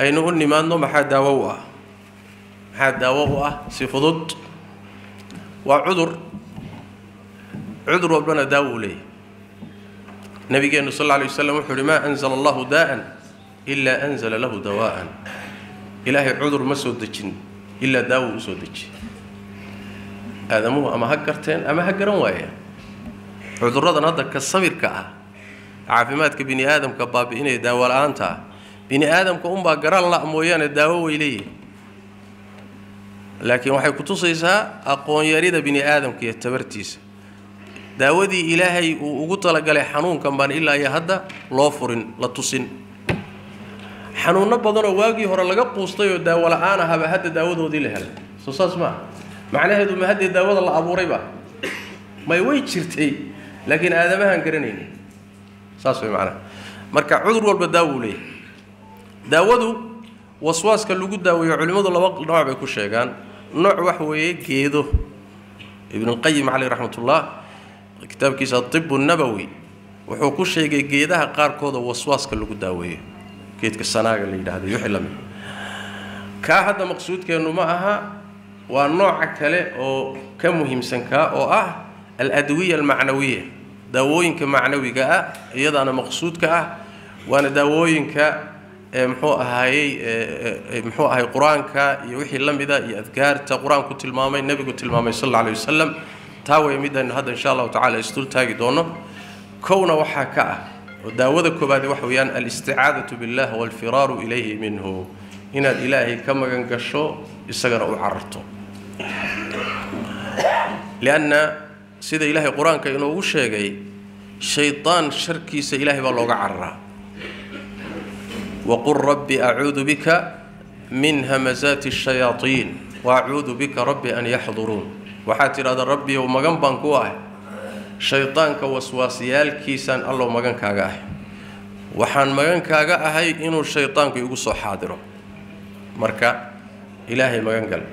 aynu u nimaadno maxaa daawo u ah? Maxaa daawo u ah? Si fudud. Waa cudur. Cudur walbana daawo u leeyahy nabigeenu sal alla alay waslam wuxuu uhi maa anzala allahu daa'an ilaa anzala lahu dawaa'an ilaahay cudur ma soo dejin ilaa daawo u soo dejiye aadamuhu ama ha garteen ama ha garan waayeen cudurradan hadda ka sabirka ah caafimaadka bini aadamka baabi'inaya daawo la'aanta ah bini aadamka unbaa garan la mooyaane daawo way leeyihiin laakiin waxay kutusaysaa aqoon-yarida bini aadamka iyo tabartiisa. Daawadii ilaahay uu ugu talagalay xanuunkan baan ilaa iyo hadda loo furin la tusin. Xanuunno badanoo waagii hore laga quustay oo daawo la'aan ahaba hadda daawadoodii la helay. Soo saas maaha macnaheedu ma haddee daawada la abuurayba may way jirtay laakiin aadamahaan garanayni saas way macnaha. Marka cudur walba daawo uu leeyahay daawadu waswaaska lagu daaweeyo culimmadu laba nooc bay ku sheegaan. Nooc waxa weeye geedo. Ibnulqayim caleyh raxmatullah kitaabkiisa atib nabowi wuxuu ku sheegay geedaha qaarkooda waswaaska lagu daaweeyo. Geedka sanaaga la yidhahdo wixii la mid kaa hadda maqsuudkeennu ma aha waa nooca kale oo ka muhiimsan kaa oo ah aladwiya almacnawiya daawooyinka macnawiga ah iyadaana maqsuudka ah waana daawooyinka muxuu ahaayey muxuu ahay qur'aanka iyo wixii la mida iyo adkaarta qur'aanku tilmaamay nebigu tilmaamay sal alla alay wasalam taa way midaynu hadda insha allahu tacala isdul taagi doono. Kowna waxaa ka ah oo daawada koobaade waxa weeyaan alisticaadatu billah waalfiraaru ilayhi minhu. Inaad ilaahay ka magan gasho isagana u cararto. Lianna sida ilaahay qur'aanka inoogu sheegay shaydaan sharkiisa ilaahay baa looga cararaa waqul rabbi acuudu bika min hamazaati الshayaaطiin waacuudu bika rabbi an yaxduruun waxaad tidhahdaa rabbiyow magan baan ku ahay shaydaanka waswaasyaalkiisaan allow magan kaaga ahay waxaan magan kaaga ahay inuu shaydaanku igu soo xaadiro marka ilaahay magan gal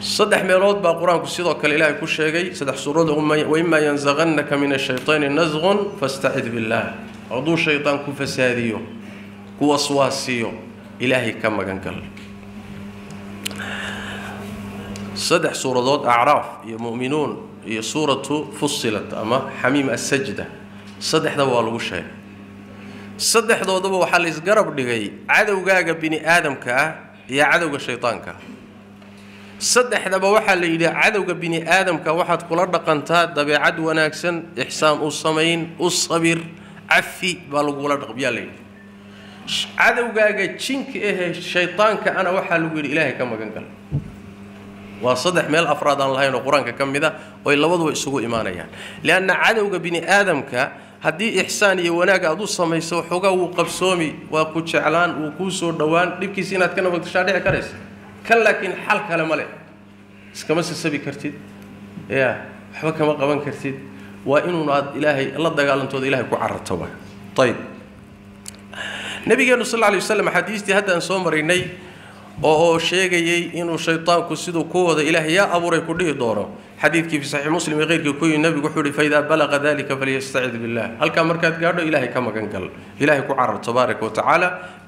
saddex meelood baa qur-aanku sidoo kale ilaahay ku sheegay saddex suurad waimaa yanzaqannaka min ashayطaani nasqun fastacid billaah hadduu shaydaan ku fasaadiyo ku waswaasiyo ilaahay ka magan gal saddex suuradood acraaf iyo mu'minuun iyo suuratu fusilat ama xamiim asajda saddexdaba waa lagu sheegay. Saddexdoodaba waxaa la isgarab dhigay cadowgaaga bini aadamka ah iyo cadowga shaydaanka saddexdaba waxaa la yidhi cadowga bini aadamka waxaad kula dhaqantaa dabeecad wanaagsan ixsaan u samayn u sabir cafi baa lagula dhaqbiyaa la yidhi cadowgaaga jinka ahee shaydaanka ana waxaa lagu yidhi ilaahay ka magan waa saddex meel afraad aan lahayn oo qur'aanka ka mid a oy labaduba isugu imaanayaan. Lianna cadowga bini aadamka haddii ixsaan iyo wanaag aad u samayso waxoogaa wuu qabsoomi waa ku jeclaan wuu kuu soo dhowaan dhibkiisa inaad ka nabadgashaa dhici karaysa kan laakiin xal kale ma leh. Iskama sasabi kartid. Ya waxba kama qaban kartid. Waa inuun aad ilaahay la dagaalantooda ilahay ku carartoba ayib nabigeenu sal alay waslam xadiistii haddaan soo maraynay oo oo sheegayey inuu shaydaanku siduu ku wada ilaahay yaa abuuray ku dhihi doono xadiidkii fi saxiix muslim iyo keyrkii ku yimi nabigu wuxuu yihi faidaa balaqa dalika falyastacid billah halkaa markaad gaadho ilaahay ka magan ilaahay ku carar tabaaraka wa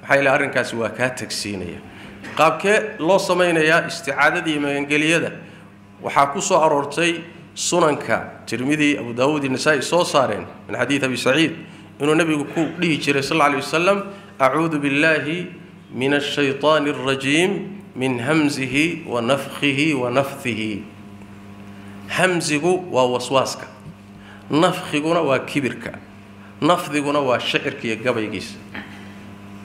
maxaa ilahay arrinkaasi waa kaa tagsiinaya. Qaabkee loo samaynayaa isticaadada iyo magangeliyada? Waxaa ku soo aroortay sunanka tirmidi abu daawuud iyo nasaa-i soo saareen min xadiid abi saciid inuu nebigu ku dhihi jiray sal alla alay wasalam acuudu billaahi min ashayطaani alrajiim min hamzihi wa nafkihi wa hamzigu waa waswaaska nafkhiguna waa kibirka nafdiguna waa shicirka iyo gabaygiisa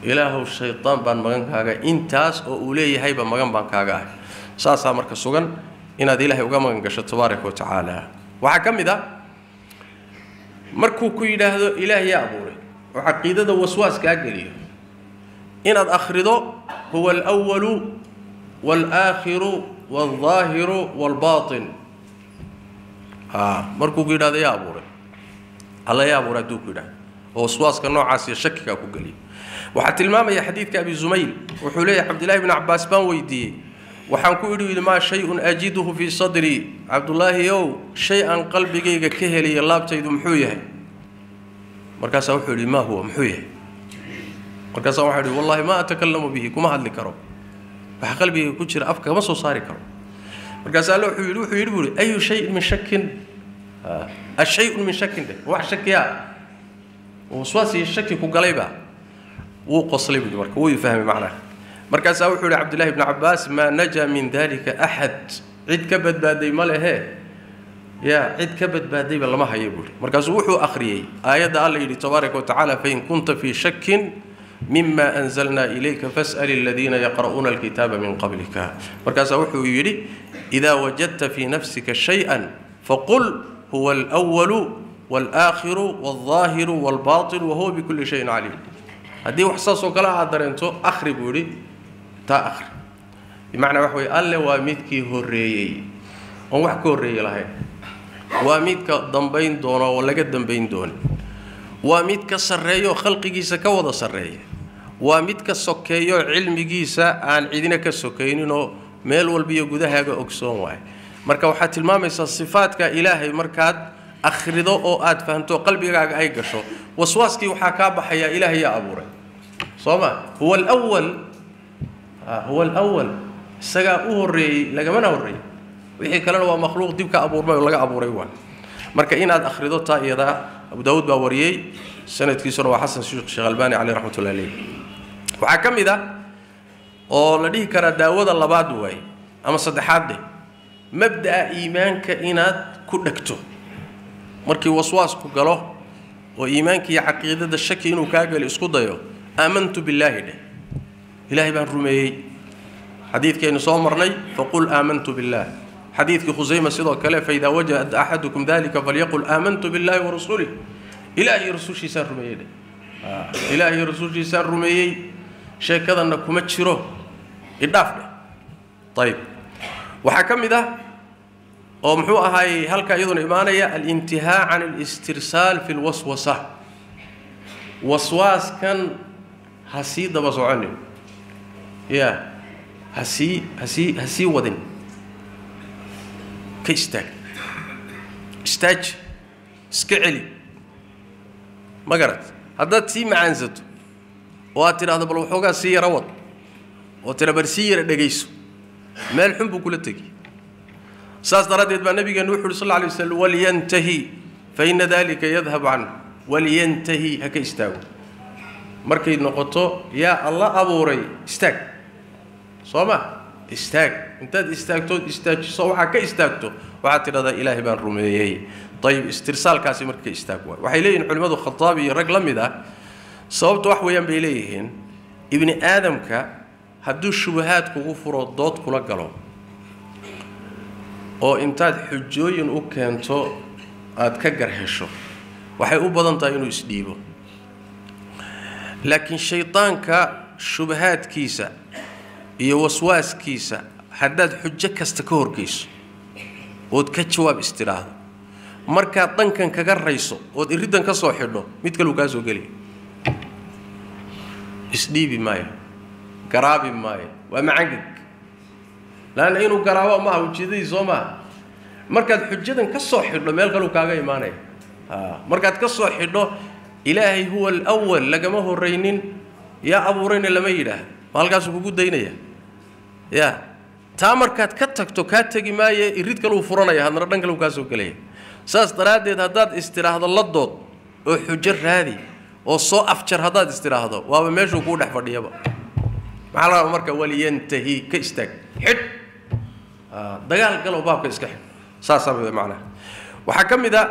ilaahow shaydaan baan magan kaaga intaas oo uu leeyahayba magan baan kaaga ahay saasaa marka sugan inaad ilaahay uga magan gasho tabaaraka wa tacaala waxaa ka mid a markuu ku yidhaahdo ilaah yaa abuuray oo caqiidada waswaaskaa geliyo. Inaad akhrido huwa alwalu waalaakhiru waldaahiru waalbaatin a markuu ku yidhahdo yaa abuuray. Alla yaa abuuray hadduu ku yidhahdo. Oo waswaaska noocaas shakigaa ku geliyo. Waxaa tilmaamaya xadiidka abi zumayl. Wuxuu leeyahy cabdillahi bni cabaas baan weydiiyey. Waxaan ku idhi yidhi maa shay-un ajiduhu fii sadrii cabdullaahi ow shay aan qalbigayga ka helayo laabtaydu muxuu yahay markaasaa wuxuu yidhi maa huwa muxuu yahay? Markaasaa waxaa ihi wallahi ma atakalamu bihi kuma hadli karo. Waxa qalbigayga ku jira afka kama soo saari karo. Markaasa alle wuxuu yidhi wuxuu yidhi buu ayu shayin min shakin ashayun min shakin de. Wax shakiya waswaas iyo shaki ku galayba wuu qoslay buu marka wuu fahmay macnaha. Markaasaa wuxuu yihi cabdullahi bni cabaas maa najaa min dalika axad cid ka badbaaday ma lehe ya cid ka badbaadayba lama hayo buuhi markaasuu wuxuu akhriyey aayadda alla yidhi tabaaraka wa tacaala fain kunta fii shakin mima anzalna ilayka fas'al aladiina yaqra'uuna alkitaaba min qablika markaasaa wuxuu yidhi idaa wajadta fii nafsika shay-an faqul huwa alwalu walaakhiru walظaahiru walbaطin wahuwa bikulli shayin caliim haddii wax saasoo kale aad dareento akhri buu yidhi taa akhri bimacnaa waxa weye alle waa midka dambayn doono oo laga dambayn doonin waa mid ka sarreeyo khalqigiisa ka wada sarreeya. Waa mid ka sokeeyo cilmigiisa aan cidina ka sokayninoo meel walbiyo gudahaaga ogsoon waay. Marka waxaad tilmaamaysaa sifaadka ilaahay markaad akhrido oo aad fahamto qalbigaaga ay gasho waswaaskii waxaa kaa baxayaa ilaahay abuuray. Soo ma? Huwa alwal huwa alwal isagaa u horreeyey lagamana horreeyey wixii kalena waa makhluuq dib ka abuurmay oo laga abuuray waa marka inaad akhrido taa iyadaa abu daawuud baa wariyey sanadkiisuna waa xasan sheekh albani caleyh raxmatullahi aleyh waxaa ka mid ah oo la dhihi karaa daawada labaad waay ama saddexaad dheh mabda'a iimaanka inaad ku dhegto. Markii waswaasku galo oo iimaanka iyo caqiidada shaki inuu kaa galo isku dayo aamantu billaahi dheh ilaahay baan rumeeyey. Xadiidkaynu soo marnay faqul aamantu billaah xadiidkii khusayma sidoo kale faidaa wajada axadukum dalika falyaqul aamantu billahi warasulih ilaah rasuushiisaan rumeeyey dheh ilaah iyo rasuushiisaan rumeeyey. Sheekadanna kuma jiro. Idhaaf dheh ayib waxaa ka mid ah oo muxuu ahaayey halkaa iyaduna imaanaya alintihaa can alistirsaal fi lwaswasa waswaaskan ha daba soconin. Ya ha sii hasii ha wadin ka istaag. Istaaji iska celi. Ma garat haddaad sii macaansato oo aad tidhahdo bal waxoogaa sii yara wad oo tira sii yara dhegayso. Meel xun buu kula tegi. Saas daraaddeed baa nabigeenu wuxu uhi sal lla lay walyantahi fa ina dalika yadhab canhu. Walyantahi ha ka istaago. Markay noqoto yaa alla abuuray istaag. Soo ma istaag. Intaad istaagtood istaajiso waxaa ka istaagto. Waxaad tidhahdaa ilaahay baan rumeeyey. Ayib istirsaalkaasi marka ka istaag waay. Waxay leeyihiin culimmadu khataabi iyo rag la mid ah. Sababta wax weeyaan bay leeyihiin ibni aadamka hadduu shubahaad kugu furo dood kula galo. Oo intaad xujooyin u keento aada ka garhesho. Waxay u badan tahay inuu isdhiibo. Laakiin shaydaanka shubahaadkiisa iyo waswaaskiisa haddaad xujo kasta ka horgeyso ood ka jawaab istidhaahdo markaad dhankan kaga rayso ood iriddan ka soo xidho mid kaleu kaa soo geliya isdhiibi maayo garaabi maayo waa macangeg laanna inuu garaabo maaha ujeedadii maaha markaad xujadan ka soo xidho meel kaleu kaaga imaanaya. Markaad ka soo xidho ilaahay huwa alwal lagama horraynin. Yaa abuurayna lama yidhaah ma halkaasuu kugu daynaya ya taa markaad ka tagto kaa tegi maaye irid kaleu furanaya haddana dhan kaleu kaa soo gelaya saas daraaddeed haddaad istidhaahdo la dood oo xujo raadi oo soo afjar haddaad istidhaahdo waaba meeshuu kuu dhex fadhiyaba. Maxaa la rabaa marka waliyantahi ka istaag? Xidh! Dagaal galow baabka iska xidh. Saasaa macnaha waxaa ka mid a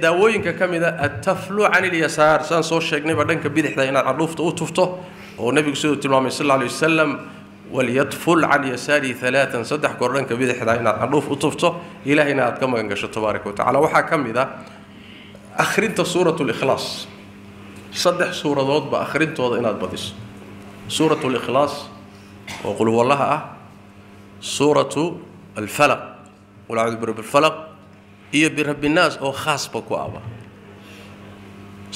daawooyinka ka mid a attaflu can ilyasaar saan soo sheegnayba dhanka bidixda inaad cadhuufta u tufto oo nebigu siduu tilmaamay sal alla alay wasalam walyadful can yasaarihi alaaan saddex goor dhanka bidixda inaad cadhuuf u tufto ilahayna aad ka magan tabaaraka wa tacala waxaa ka mid a akhrinta suurat likhlaas saddex suuradoodba akhrintooda inaad badiso suurat likhlaas oo qul huwallaha ah suuratu alfalaq birabbi alfalaq iyo birabbi nnaas oo khaasba ku aba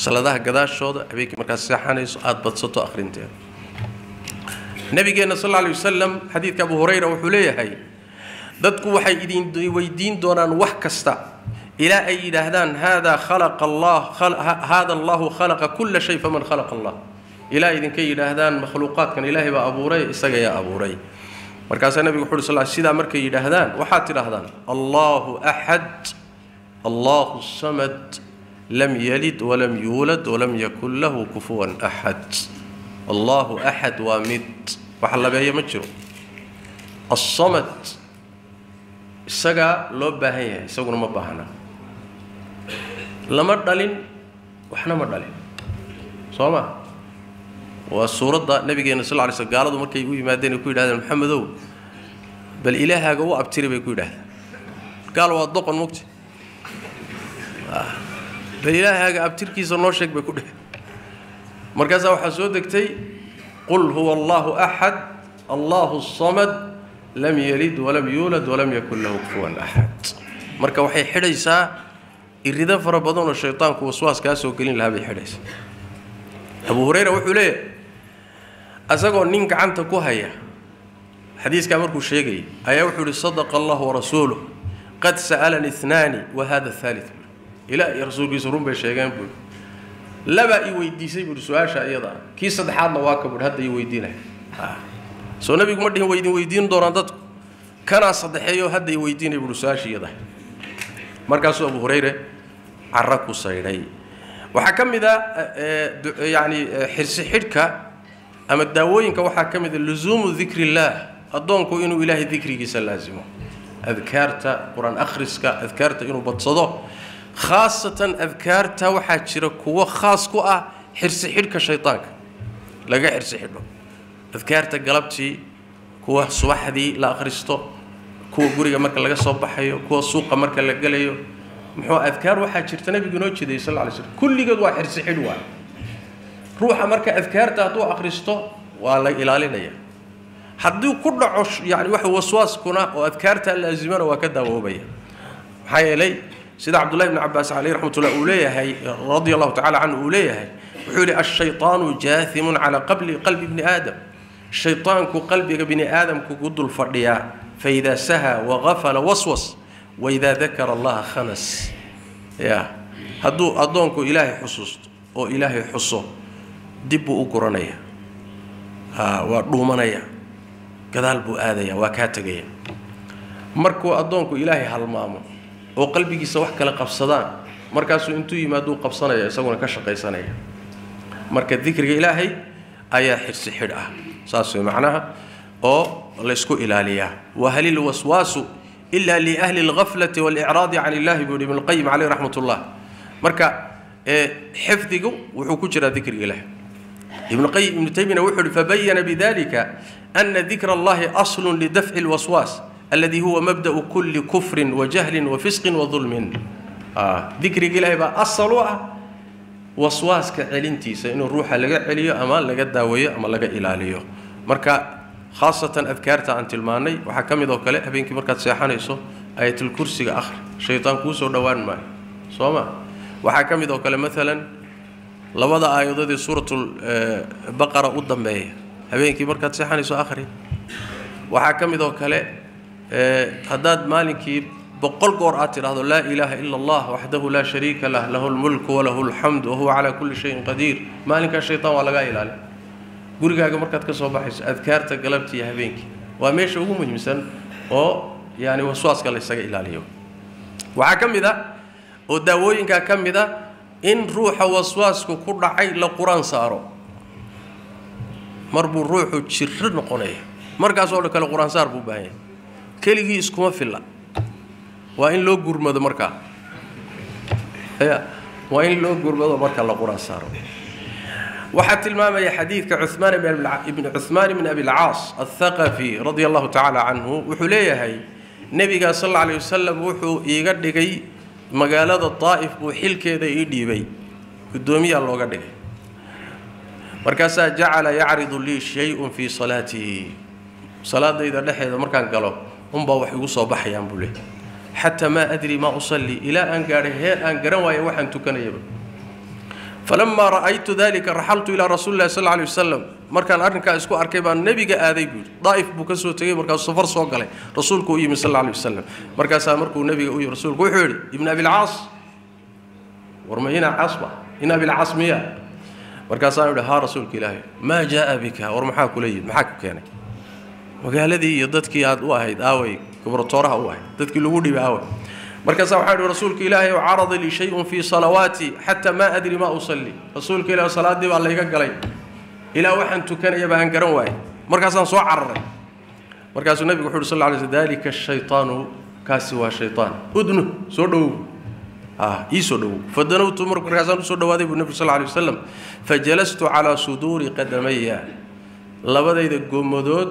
saladaha gadaashooda habeenkii markaad seexanayso aada badsato akhrinteeda النبي جينا صلى الله عليه وسلم حديث أبو هريرة وحليه هاي. ذاتكو حي دين ويدين دونان وحكستا إلى أي دهدان؟ هذا خلق الله خلق هذا الله خلق كل شيء فمن خلق الله. إلى إذن كي دهدان مخلوقات كان. إلهي أبو ري إستقى يا أبو ري مركز النبي صلى الله عليه وسلم سيدا مركي دهدان وحاتي دهدان. الله أحد الله الصمد لم يلد ولم يولد ولم يكن له كفوا أحد. Allahu axad waa mid. Wax labeeya ma jiro. Alsamad isagaa loo baahan yahay isaguna ma baahna. Lama dhalin waxna ma dhalin. Soo ma? Waa suuradda nabigeena sal ly sl gaaladu markay u yimaadeen ku yidhahdeen maxamedow bal ilaahaaga u abtiri bay ku yidhahdeen. Gaal waa doqon mugti. Bal ilaahaaga abtirkiisa noo sheeg bay ku dheh markaasaa waxaa soo degtay qul huwa allahu axad allahu samad lam yalid walam yuulad walam yakun lahu kufuwan axad marka waxay xidhaysaa irido fara badanoo shaytaanku waswaas kaa soo gelin lahaa bay xidhaysaa. Abu hurayra wuxuu leeyahay asagoo nin gacanta ku haya xadiiskaa markuu sheegayay ayaa wuxuu yihi sadaqa allahu warasuuluh qad sa'alani inaani wa hada haalit ilaa iyo rasuulkiisa run bay sheegeen buui labaa ii weydiisay buuhi su'aasha iyada. Kii saddexaadna waa ka buuhi hadda ii weydiinaya soo nabigu ma dhihin waydin weydiin doonaan dadku. Kanaa saddexeeyo hadda ii weydiinaya buuhi su'aasha iyada. Markaasuu abu hurayre cara ku saydhay waxaa ka mid a yani xirsi xidhka ama daawooyinka waxaa ka mid a lusuumu dikri illaah addoonku inuu ilaahay dikrigiisa laasimo adkaarta qur'aan akhriska adkaarta inuu badsado khaasatan adkaarta waxaa jira kuwo khaas ku ah xirsi xidhka shaydaanka laga xirsi xidho. Adkaarta galabtii kuwa subaxdii la akhristo kuwa guriga marka laga soo baxayo kuwa suuqa marka la gelayo. Muxuu adkaar waxaa jirta nabigu inoo jeedayay sal ly slm kulligood waa xirsi xidh waay ruuxa marka adkaarta hadduu akhristo waa la ilaalinaya. Haddii ku dhaco yani waxa waswaaskuna oo adkaarta laasimana waa ka daawoobaya maxaa yeelay sida cabdullahi bni cabaas caleyh raxmatullah uu leeyahay radia allahu tacala canhu uu leeyahay wuxuu yihi ashayطaanu jaathimun calaa qabli qalbi bni aadam. Shayطaanku qalbiga bini aadamku ku dul fadhiyaa faida saha wagafala waswas waidaa dakara allaha khanas. Ya hadduu addoonku ilaahay xusuusto oo ilaahay xuso dib buu u guranaya. Ha waa dhuumanaya. Gadaal buu aadaya waa kaa tegaya markuu addoonku ilaahay halmaamo oo qalbigiisa wax kale qabsadaan markaasuu intuu yimaaduu qabsanaya isaguna ka shaqaysanaya marka dikriga ilaahay ayaa xirsi xidh ah saas way macnaha oo laysku ilaaliyaa wahal ilwaswaasu ila liahli اlgaflati waاlcraadi can illahi buu ibn اlqayim caleyh raxmat ullah marka xifdigu wuxuu ku jiraa dikriga ilahi ibnu qayim ibnu taymiyana wuxuu uhi fabayana bidalika ana dikra allahi aslu lidafci اlwaswaas aladi huwa mabda'u kuli kufrin wajahlin wafisqin wadulmin dikriga ilahi baa asal u ah waswaaska celintiisa inuu ruuxa laga celiyo ama laga daaweeyo ama laga ilaaliyo marka khaasatan adkaarta aan tilmaanay waxaa ka mid oo kale habeenkii markaad seexanayso ayatulkursiga akhri shaytaan kuu soo dhowaan maayo soo ma waxaa ka mid oo kale maalan labada aayadood ee suuratulbaqara u dambeeya habeenkii markaad seexanayso akhri waxaa ka mid oo kale haddaad maalinkii boqol goor aad tidhaahdo laa ilaaha ila allah waxdahu laa shariika lah lahu lmulku walahu alxamdu wahuwa calaa kulli shayin qadiir. Maalinkaa shaytaan waa lagaa ilaali. Gurigaaga markaad ka soo baxayso adkaarta galabtii habeenkii. Waa meesha ugu muhiimsan oo yani waswaaska laysaga ilaaliyo. Waxaa ka mid a oo daawooyinkaa ka mid a in ruuxa waswaasku ku dhacay la qur'aan saaro. Mar buu ruuxu jiro noqonaya. Markaasoo kale qur'aan saar buu baahan yahay keligii iskuma filla. Waa in loo gurmado markaa. Ya waa in loo gurmado marka la qur'aan saaro. Waxaa tilmaamaya xadiidka cumaan ibni cuhmaan ibn abi lcaas athaqafi radia allahu tacaala canhu wuxuu leeyahay nebiga sal alla alay wasalam wuxuu iiga dhigay magaalada daa'if buu xilkeeda ii dhiibay. Guddoomiyaa looga dhigay. Markaasaa jacala yacridu lii shay-un fii salaatii salaadayda dhexeeda markaan galo unbaa wax igu soo baxayaan buu leeyahy xataa maa adri maa usallii ilaa aan gaadhay heer aan garan waayo waxaan tukanayaba. Falamaa ra'aytu dalika raxaltu ilaa rasuuli lahi sal alay wasalam markaan arrinkaa isku arkay baan nebiga aaday buu daa'if buu ka soo tegey markaasuu safar soo galay. Rasuulku u yimi sal alay wasalam markaasaa markuu nebiga u yimi rasuulku wuxuu yidhi ibn abilcaas war ma ina caas abilcaas miya markaasaan idhi haa rasuulka ilaahay maa jaa'a bika? War maxaa kula yimid? Maxaa ku keenay magaaladii iyo dadkii aad u ahayd aaway. Gobratooraha u ahayd. Dadkii lagu dhibay aaway. Markaasaa waxaa idhi rasuulka ilaahay carada lii shay-un fii salawaati xataa maa adri maa usalli. Rasuulka ilaah salaaddii baa layga galay. Ilaa waxaan tukanaya baan garan waayay markaasaan soo cararay. Markaasuu nebigu wuxu uhi sal alay sl dalika shaytaanu kaasi waa shaytaan. Udnu soo dhowow. Ah ii soo dhowow. Fadanowtu mar markaasaan u soo dhawaaday buu nebigu sal alay wasalam fajalastu calaa suduuri qadamaya. Labadayda gomadood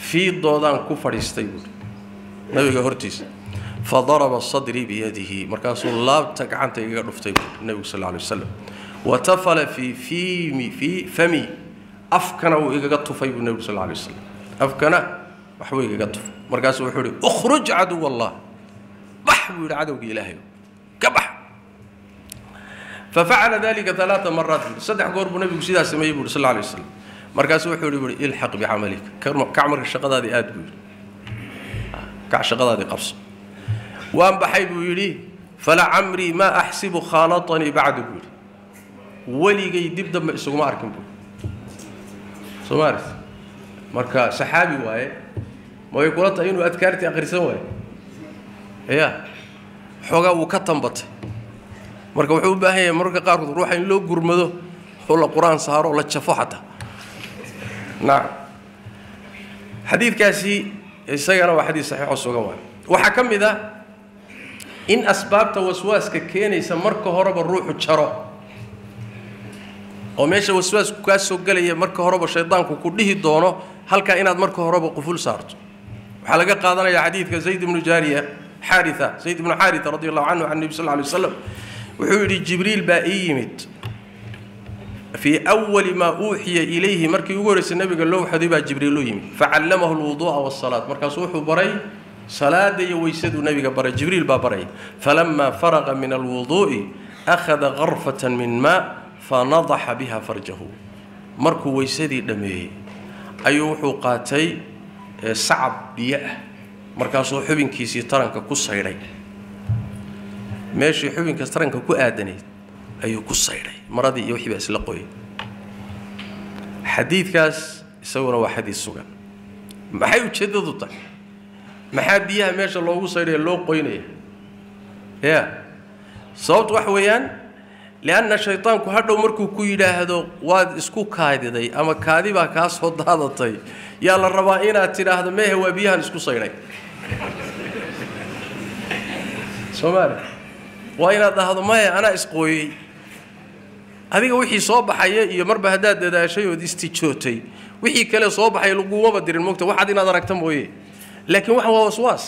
في ضودان كفر يستيبر نبي هرتيس فضرب الصدر بيده. مركز الله تكعن تيجر نفتيب النبي صلى الله عليه وسلم. وتفل في في في فمي. أفكنا ويجقط في النبي صلى الله عليه وسلم. أفكنا وحوي يجقط مركز وحوري أخرج عدو الله. بحوي العدو إلهي كبح. ففعل ذلك ثلاث مرات. صدح قرب النبي صلى الله عليه وسلم. Markaasuu wuxuu buui ilxaq bicamalika. Kac marka shaqadaadii aad buu yidhi. Kac shaqadaadii qabso. Waan baxay buu yidhi falacamrii maa axsibu khaalatanii bacdu buu yidhi. Weligay dib dambe isuguma arkin buu somaali marka saxaabi waaye ma way kula tahay inuu adkaartii akhrisan waayo ya xoogaa wuu ka tambatay. Marka wuxuu u baahan yahay mararka qaarkood ruuxa in loo gurmado oo la qur'aan saaro oo la jafo xataa nacam xadiidkaasi isagana waa xadiid saxiixoo sugan waay waxaa ka mid ah in asbaabta waswaaska keenaysa marka horeba ruuxu jaro oo meesha waswaasku kaa soo gelaya marka horeba shaydaanku ku dhihi doono halkaa inaad marka horeba quful saarto. Waxaa laga qaadanaya xadiidka zayd ibnu jaariya xaaria zayd ibnu xaaria radi allahu canhu can nebi sal ly waslam wuxuu yidhi jibriil baa ii yimid fii awali maa uuxiya ilayhi markii ugu horreysay nabiga loo waxaday baa jibriil u yimid facallamahu lwuduu'a wasalaat markaasuu wuxuu baray salaada iyo weysaduu nabiga baray jibriil baa baray falamaa faraqa min alwuduu'i akhada karfatan min maa fanadaxa biha farjahu markuu weysadii dhammeeyey ayuu wuxuu qaatay sacab biyo ah markaasuu xubinkiisii taranka ku saydhay meeshii xubinka taranka ku aadanayd ayuu ku saydhay. Maradii iyo wixii baa isla qoyay. Xadiidkaas isaguna waa xadiid sugan. Maxay ujeeddadu tahay? Maxaa biyaha meesha loogu saydhaya loo qoynaya? Ya. Sababtu waxa weeyaan lianna shaydaanku hadhow markuu ku yidhaahdo waad isku kaadiday ama kaadi baa kaa soo daadatay. Yaa la rabaa inaad tidhaahdo mehe waa biyahan isku saydhay. Soomaali waa inaad dhahdo maya anaa isqooyey adiga wixii soo baxaya iyo marba haddaad dadaashay ood istijootay wixii kale soo baxay lagumaba dirin mogta waxaad inaad aragta mooye. Laakiin waxa waa waswaas.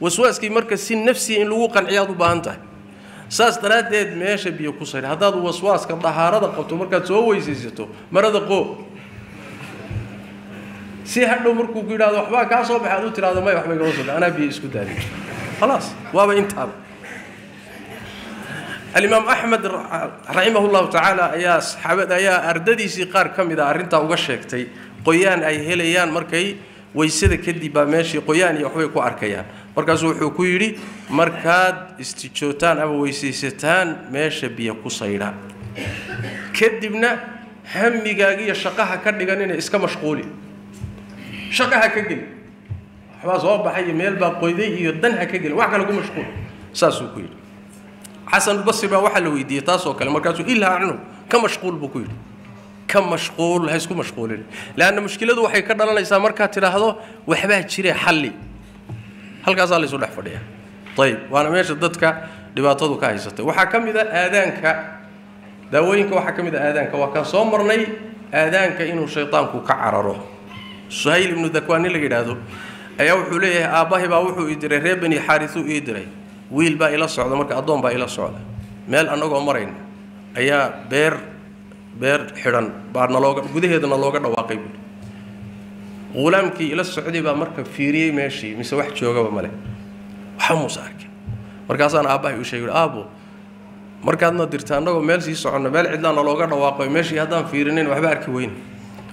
Waswaaskii marka si nafsiya in lagu qanciyaad u baahan tahay. Saas daraaddeed meesha biyo ku saydha haddaad waswaaska dahaarada qabto markaad soo weysaysato marada qoo. Si hadhow markuu ku yidhahdo waxbaa kaa soo baxay? Ad u tidhahdo may waxba igama soo anaa biyo isku daadiy khalaas waaba intaaba alimaam axmed raximah llahu tacaala ayaa saxaabad ayaa ardadiisii qaar ka mid a arrintaa uga sheegtay qoyaan ay helayaan markay weysada kadib baa meeshii qoyaan iyo waxbay ku arkayaan. Markaasuu wuxuu ku yidhi markaad istijootaan ama weysaysataan meesha biyo ku saydha kadibna hamigaaga iyo shaqaha ka dhigan inay iska mashquuli shaqaha ka geli. Waxbaa soo baxay iyo meel baa qoyday iyo dan ha ka gelin wax kale ku mashquul. Saasuu ku yidhi xasanulbasri baa waxaa la weydiiyey taasoo kale. Markaasuu ilaa cunu ka mashquul buu ku yidhi. Ka mashquul ha isku mashquulin. Leanna mushkiladu waxay ka dhalanaysaa markaad tidhaahdo waxbaa jire xalli. Halkaasaa laysu dhex fadhiya ayib waana meesha dadka dhibaatadu ka haysatay. Waxaa ka mid a aadaanka daawooyinka waxaa ka mid a aadaanka. Waa kaan soo marnay aadaanka inuu shaydaanku ka cararo. Suhayl ibnu dakwaan nin la yidhaahdo ayaa wuxuu leeyahay aabbahay baa wuxuu ii diray reer bani xaarisu ii diray wiil baa ila socda marka addoon baa ila socda. Meel annagoo marayna ayaa beer beer xidhan baa nalooga gudaheedana looga dhawaaqay buui hulaamkii ila socday baa marka fiiriyey meeshii mise wax joogaba male waxa muuse arkay markaasaan aabbahay u sheegay aabo markaadna dirta annagoo meel sii soconno meel cidlaa nalooga dhawaaqay meeshii haddaan fiirinayn waxba arki weyne.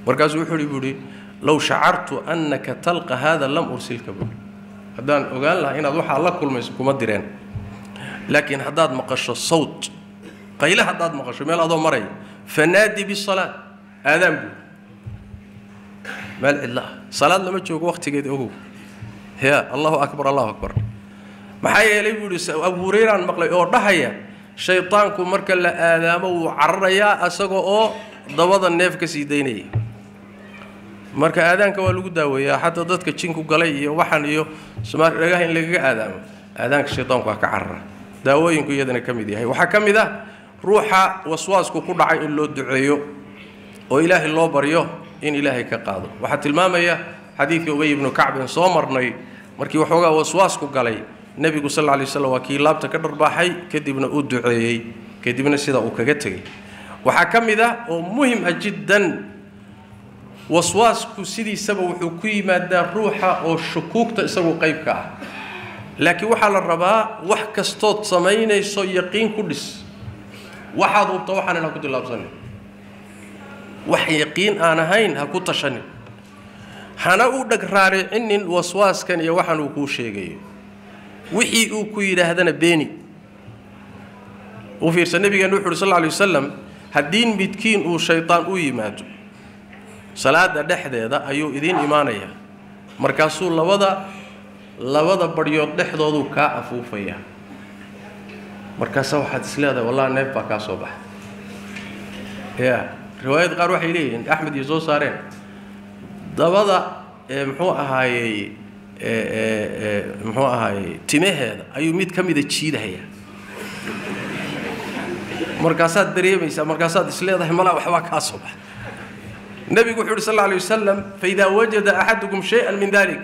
Markaasuu wuxuu hi buuhi low shacartu annaka talqa haada lam ursilka buui haddaan ogaan lahaa inaad waxaa la kulmayso kuma direen. Laakiin haddaad maqasho sawt qayle haddaad maqasho meel adoo maraya fanaadi bisalaad aadaan buu meel cidla ah. Salaad lama joogo waktigeeda ogow ya allahu akbar allahu akbar. Maxaa yeelay buu ihi abu hurayraan maqlay oo dhahaya shaydaanku marka la aadaamo wuu cararayaa isaga oo dabada neef ka sii daynaya marka aadaanka waa lagu daaweeyaa xataa dadka jinku galay iyo waxan iyo dhagaha in lagaga aadaamo aadaanka shaydaanku waa ka carara. Daawooyinku iyadana ka mid yahay. Waxaa ka mid ah ruuxa waswaasku ku dhacay in loo duceeyo oo ilaahay loo baryo in ilaahay ka qaado. Waxaa tilmaamaya xadiidkii ubay ibnu kacbin soo marnay markii waxoogaa waswaasku galay nebigu sal lay slam waa kii laabta ka dharbaaxay kadibna u duceeyey kadibna sidaa uu kaga tegey. Waxaa ka mid ah oo muhiim ah jiddan waswaasku sidiisaba wuxuu ku yimaadaa ruuxa oo shukuugta isagu qayb ka ah. Laakiin waxaa la rabaa wax kastood samaynayso yaqiin ku dhis. Waxaad hubta waxaanan ha ku tilaabsanin wax yaqiin aan ahayn ha ku tashanin. Hana u dhag raaricinin waswaaskan iyo waxaan uu kuu sheegayo wixii uu ku yidhaahdana beeni. U fiirsa nabigeena wuxu uhi sal lla lay wasalam haddii midkiin uu shaydaan u yimaado salaada dhexdeeda ayuu idiin imaanayaa. Markaasuu labada labada baryood dhexdooduu kaa afuufayaa markaasa waxaad is leedahay wallahi neef baa kaa soo baxa ya riwaayad qaar waxay leeyihiin axmed iyo soo saareen dabada ee muxuu ahaayey muxuu ahaayey timaheeda ayuu mid ka mida jiidahayaa markaasaad dareemaysaa markaasaad is leedahay malaa waxbaa kaa soo baxa nebigu wuxu uhi sal alay wasalam faidaa wajada axadukum shay-an min dalik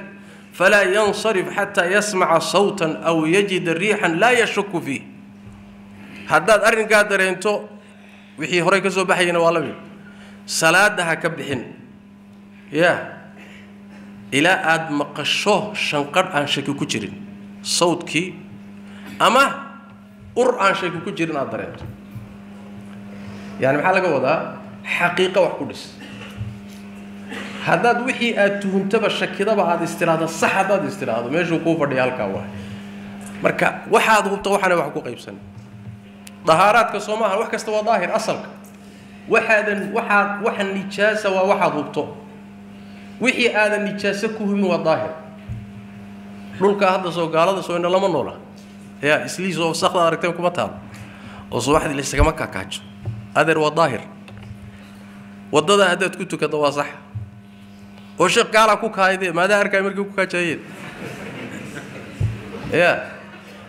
falaa yansarif xataa yasmaca sawtan aw yajida riixan laa yashuku fiih haddaad arrinkaa dareento wixii horey ka soo baxayana waa la mid. Salaada ha ka bixin. Ya. Ilaa aada maqasho shanqadh aan shaki ku jirin sawdkii ama ur aan shaki ku jirin aada dareento. Yani maxaa laga wadaa? Xaqiiqo wax ku dhis haddaad wixii aad tuhuntaba shakidaba aada istiraahdo sax haddaad istiraahdo meeshuu kuu fadhiya halkaa waay marka waxaad hubta waxaana wax ku qaybsan. Dahaaraadka soo wax kasta waa daahir asalka. Waxaadan waxaad waxa nijaasa waa waxaad hubto. Wixii aadan nijaaso ku hubin waa daahir. Dhulkaa hadda soo gaalada soo indha lama noola. Ya isliis oo wasakda aragteen kuma taalo oo subaxdii laysagama kakaajo adeer waa daahir. Waddada haddaad ku tukata waa sax oo sheekh gaalaa ku kaayde maadaa arkay markii ku kaajayeen ya.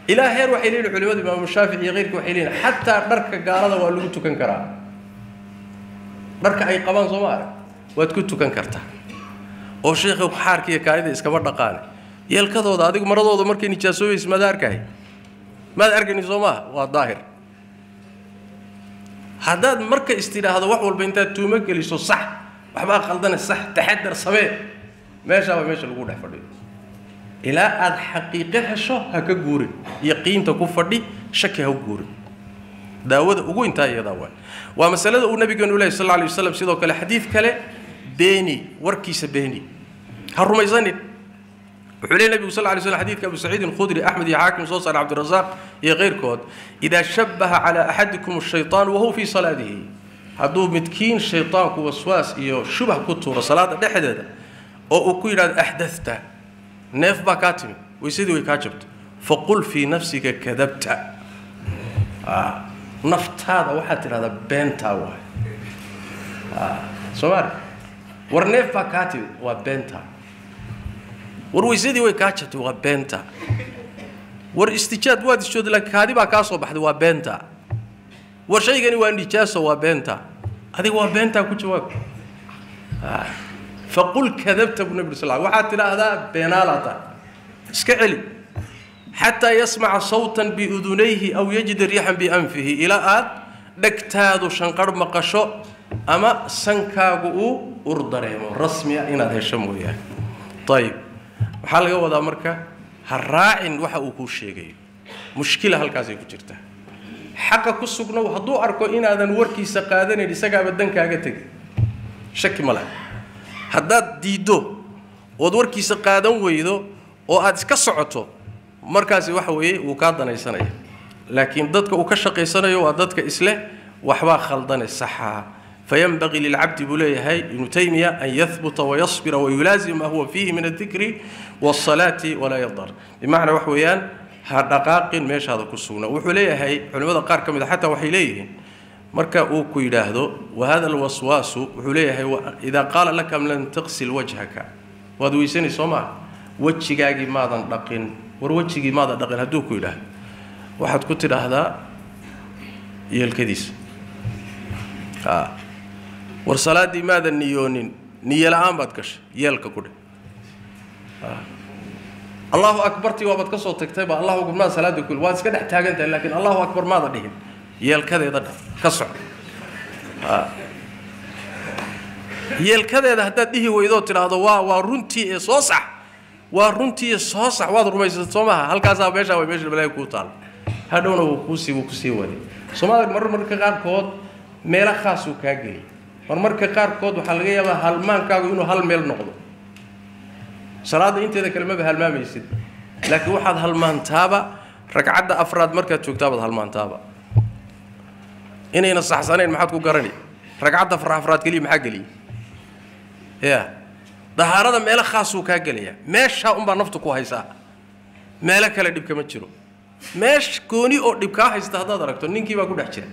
Ilaa heer waxay leeyihiin culimadu imaamu shaafici iyo keyrka waxay leeyihiin xataa dharka gaalada waa lagu tukan karaa. Dharka ay qabaan soo ma arag waad ku tukan kartaa. Oo sheekha xaarka iyo kaayada iskama dhaqaane. Yeelkadooda adigu maradooda markay nijaasoobaysa maada arkahay maad arkayni soo maaha waa daahir. Haddaad marka istidhaahdo wax walba intaad tuumo geliso sax waxbaa qaldane sax taxadar samee meeshaaba meesha lagu dhex fadhiyo ilaa aada xaqiiqo hesho ha ka guurin yaqiinta ku fadhi shaki ha u guurin daawada ugu intaa iyadaa waay waa masalada uu nabigeenu lehy sal alay waslam sidoo kale xadiid kale beeni warkiisa beeni ha rumaysanin wuxuu leey nabigu sal lla lay slam xadidka abu saciid alkhudri axmed iyo xaakim soo saar cabdirasaaq iyo keyrkood idaa shabaha calaa axadikum ashaytaan wahuwa fii salaadihi hadduu midkiin shaytaanku waswaas iyo shubah ku tuuro salaada dhexdeeda oo uu ku yidhahdo axdata neef baa kaa timid waysadii way kaa jabtay. Faqul fii nafsika kadabta naftaada waxaad tidhahdaa beentaa waay. Soomaali war neef baa kaa timid waa beentaa war waysadii way kaa jabtay waa beentaa war istijaad waad laakiin kaadi baa kaa soo baxday waa beentaa war shaygani waa nijaaso waa beentaa adiga waa beentaa ku jawaab faqul kadabta buu nabi sal waxaad tidhaahdaa beenaalata iska celi. Xataa yasmaca sawtan biudunayhi aw yajida riixan bianfihi ilaa aad dhegtaadu shanqarh maqasho ama sankaagu uu ur dareemo. Rasmiya inaad hesho mooyaane. Ayib waxaa laga wadaa marka ha raacin waxa uu kuu sheegayo mushkila halkaasay ku jirtaa xaqa ku sugnow hadduu arko inaadan warkiisa qaadanayn isagaaba dankaaga tegi. Shaki ma leh haddaad diiddo ood warkiisa qaadan weydo oo aada iska socoto markaasi waxa weeye wuu kaa danaysanaya. Laakiin dadka uu ka shaqaysanayo waa dadka isleh waxbaa khaldane saxaa fayanbaqii lilcabdi buu leeyahay ibnu taymiya an yahbuta wayasbira wayulaazim ma huwa fiihi min aldikri waasalaati walaa yadar bimacnaa wax weeyaan ha meeshaada ku sugna wuxuu leeyahay culimmada qaar ka mid a xataa waxay leeyihiin marka uu ku yidhaahdo wahada alwaswaasu wuxuu leeyahay idaa qaala laka lan taqsil wajhaka. Waad weysanay soo maa wejigaagii maadan dhaqin. War wejigii maadan dhaqin hadduu ku yidhaahdo. Waxaad ku tidhaahdaa yeelkadiisa. War salaaddii maadan niyoonin niyo la'aan baad gashay yeelka ku dhe allahu akbartii waabaad ka soo tagtayba allahu maad salaada kul. Waad iska dhex taagan tahay laakiin allahu akbar maada dhihin. Yeelkadeeda dha ka soco yeelkadeeda haddaad dhihi weydoo tidhaahdo waa waa runtii ee soo sax. Waa runtii soo sax. Waad rumaysatay soo maha halkaasaa meeshaa way meesha balaaga kuu taal. Hadhowna wuu kuusii wuu ku sii waday soomaalida mar marka qaarkood meelo khaasuu kaa geli. Mar marka qaarkood waxaa laga yaabaa halmaankaagu inuu hal meel noqdo salaadda inteeda kale maba halmaamaysid laakiin waxaad halmaantaaba ragcadda afraad markaad joogtaabaad halmaantaaba. Inayna saxsanayn maxaad ku garani? Ragcadda afraad keliya maxaa geliyay ya dahaarada meelo khaasuu kaa gelaya meeshaa unbaa naftu ku haysaa. Meelo kale dhib kama jiro. Meesh gooni oo dhib kaa haysta haddaad aragto ninkii baa ku dhex jira.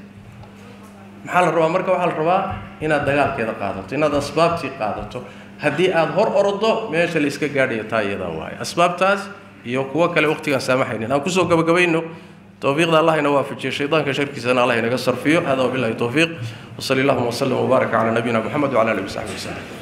Maxaa la rabaa? Marka waxaa la rabaa inaad dagaalkeeda qaadato inaad asbaabtii qaadato haddii aada hor orodo meesha la iska gaadhayo taa iyadaa waaye asbaabtaas iyo kuwo kale waqtigaan saamaxaynin aan ku soo gabagabayno. Towfiiqda allah ina waafajiyo shaydaanka sharkiisana allah inaga sarfiyo. Hada wabillahi towfiiq wasali allahuma wasalam wbaaraka calaa nabiyina moxamed wcala alihi wasaxbi wasalem